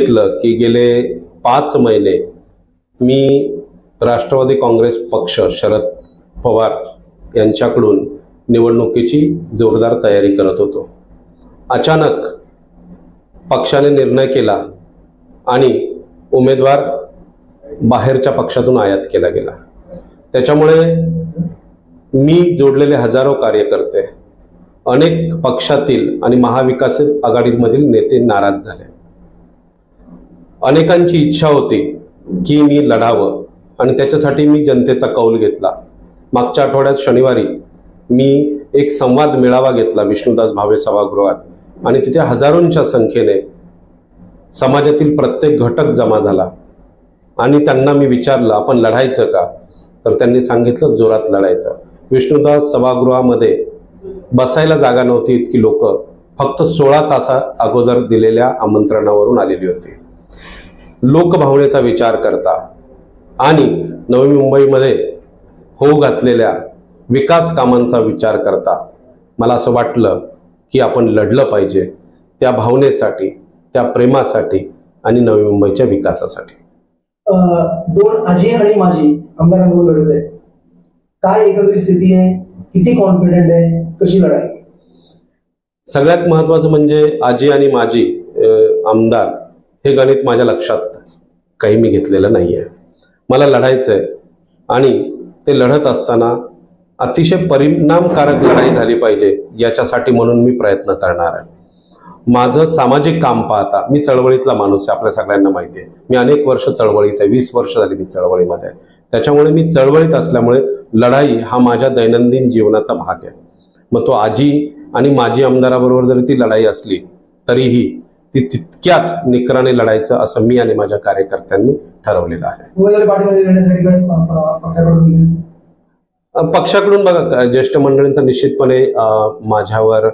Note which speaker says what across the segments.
Speaker 1: सांगितलं की गेले पाच महिने मी राष्ट्रवादी काँग्रेस पक्ष शरद पवार यांच्याकडून निवडणुकीची जोरदार तयारी करत होतो. अचानक पक्षाने निर्णय केला आणि उमेदवार बाहेरच्या पक्षातून आयात केला गेला. त्याच्यामुळे मी जोडलेले हजारो कार्यकर्ते अनेक पक्षातील आणि महाविकास आघाडीमधील नेते नाराज झाले. अनेकांची इच्छा होती की मी लढावं आणि त्याच्यासाठी मी जनतेचा कौल घेतला. मागच्या आठवड्यात शनिवारी मी एक संवाद मेळावा घेतला विष्णुदास भावे सभागृहात आणि तिथे हजारोंच्या संख्येने समाजातील प्रत्येक घटक जमा झाला. आणि त्यांना मी विचारलं आपण लढायचं का? तर त्यांनी सांगितलं जोरात लढायचं. विष्णुदास सभागृहामध्ये बसायला जागा नव्हती इतकी लोक. फक्त सोळा तासा अगोदर दिलेल्या आमंत्रणावरून आलेली होती. लोकभावनेचा विचार करता आणि नवी मुंबईमध्ये होऊ घातलेल्या विकास कामांचा विचार करता मला असं वाटलं की आपण लढलं पाहिजे त्या भावनेसाठी त्या प्रेमासाठी आणि नवी मुंबईच्या विकासासाठी.
Speaker 2: दोन आजी आणि माझी आमदारांवर लढत आहे. काय एकत्रित स्थिती आहे? किती कॉन्फिडेंट आहे? कशी लढाई?
Speaker 1: सगळ्यात महत्त्वाचं म्हणजे आजी आणि माझी आमदार हे गणित माझ्या लक्षात काही मी घेतलेलं नाही आहे मला लढायचं आहे आणि ते लढत असताना अतिशय परिणामकारक लढाई झाली पाहिजे याच्यासाठी म्हणून मी प्रयत्न करणार आहे. माझं सामाजिक काम पाहता मी चळवळीतला माणूस आहे आपल्या सगळ्यांना माहिती आहे. मी अनेक वर्ष चळवळीत आहे वीस वर्ष झाली मी चळवळीमध्ये आहे. त्याच्यामुळे मी चळवळीत असल्यामुळे लढाई हा माझ्या दैनंदिन जीवनाचा भाग आहे. मग तो आजी आणि माजी आमदाराबरोबर जरी ती लढाई असली तरीही ती तितक्याच निकराने लढायचं असं मी आणि माझ्या कार्यकर्त्यांनी ठरवलेलं आहे.
Speaker 2: पक्षाकडून
Speaker 1: बघा ज्येष्ठ मंडळींचं निश्चितपणे माझ्यावर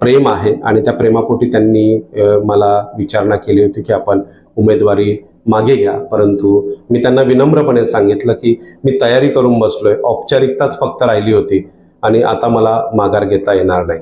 Speaker 1: प्रेम आहे आणि त्या प्रेमापोटी त्यांनी मला विचारणा केली होती की आपण उमेदवारी मागे घ्या. परंतु मी त्यांना विनम्रपणे सांगितलं की मी तयारी करून बसलोय. औपचारिकताच फक्त राहिली होती आणि आता मला माघार घेता येणार नाही.